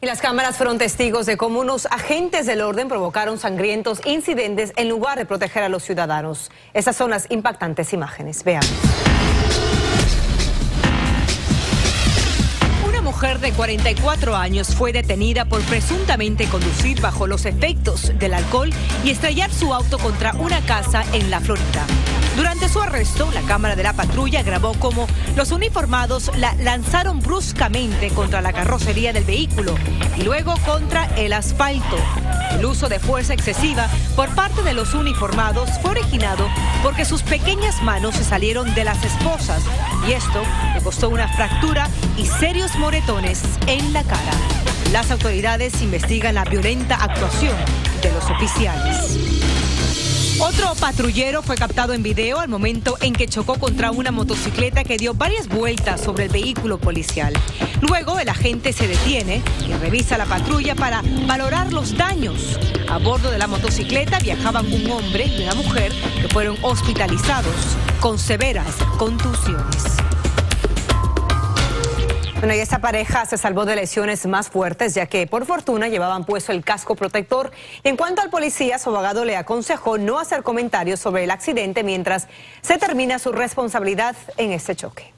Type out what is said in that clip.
Y las cámaras fueron testigos de cómo unos agentes del orden provocaron sangrientos incidentes en lugar de proteger a los ciudadanos. Esas son las impactantes imágenes. Veamos. Una mujer de 44 años fue detenida por presuntamente conducir bajo los efectos del alcohol y estrellar su auto contra una casa en la Florida. Durante su arresto, la cámara de la patrulla grabó cómo los uniformados la lanzaron bruscamente contra la carrocería del vehículo y luego contra el asfalto. El uso de fuerza excesiva por parte de los uniformados fue originado porque sus pequeñas manos se salieron de las esposas y esto le costó una fractura y serios moretones en la cara. Las autoridades investigan la violenta actuación de los oficiales. Otro patrullero fue captado en video al momento en que chocó contra una motocicleta que dio varias vueltas sobre el vehículo policial. Luego el agente se detiene y revisa la patrulla para valorar los daños. A bordo de la motocicleta viajaban un hombre y una mujer que fueron hospitalizados con severas contusiones. Bueno, y esta pareja se salvó de lesiones más fuertes, ya que por fortuna llevaban puesto el casco protector. en cuanto al policía, su abogado le aconsejó no hacer comentarios sobre el accidente mientras se termina su responsabilidad en este choque.